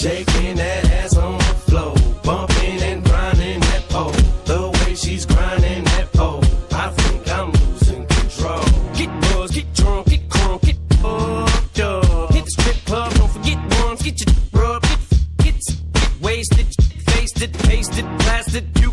Shaking that ass on the floor, bumping and grinding that pole. The way she's grinding that pole, I think I'm losing control. Get buzzed, get drunk, get crunk, get fucked up. Hit the strip club, don't forget once, get your rub, get get, get wasted, faced it, pasted, blasted, puke,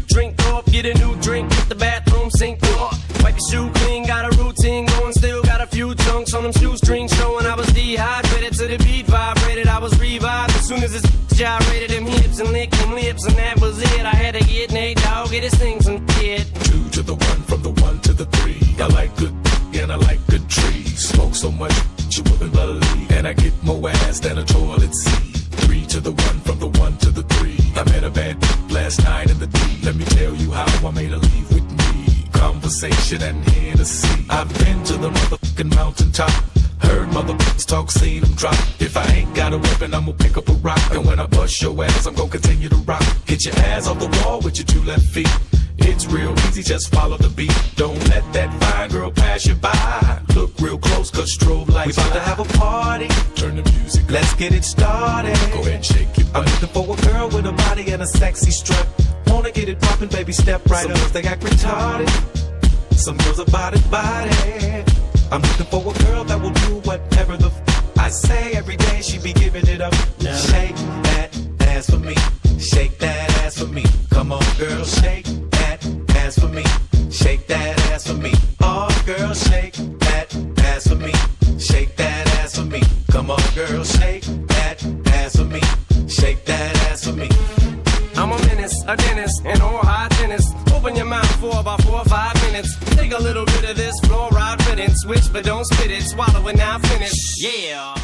to the beat vibrated. I was revived as soon as this gyrated them hips and licked them lips, and that was it. I had to get Nate Dogg, get his thing some shit. Two to the one, from the one to the three. I like good and I like good trees. Smoke so much you wouldn't believe. And I get more ass than a toilet seat. Three to the one, from the one to the three. I met a bad last night in the D. Let me tell you how I made her leave with me. Conversation and Hennessy. I've been to the motherfucking mountaintop. Heard motherfuckers talk, seen them drop. If I ain't got a weapon, I'm gonna pick up a rock. And when I bust your ass, I'm gonna continue to rock. Hit your ass off the wall with your two left feet. It's real easy, just follow the beat. Don't let that fine girl pass you by. Look real close, cause strobe lights. We about to have a party, Turn the music up. let's get it started. Go ahead and shake it. I'm looking for a girl with a body and a sexy strut. Wanna get it poppin', baby, step right Some up. girls, They act retarded. Some girls are body body. I'm looking for a girl say every day. She be giving it up. Shake that ass for me. Shake that ass for me. Come on, girl, shake that ass for me. Shake that ass for me. Oh, girl, shake that ass for me. Shake that ass for me. Come on, girl, shake that ass for me. Shake that ass for me. I'm a menace, a dentist, and all hygienist. Open your mouth for about four or five minutes. Take a little bit of this fluoride riddance, switch but don't spit it. Swallow it now, finish. Yeah.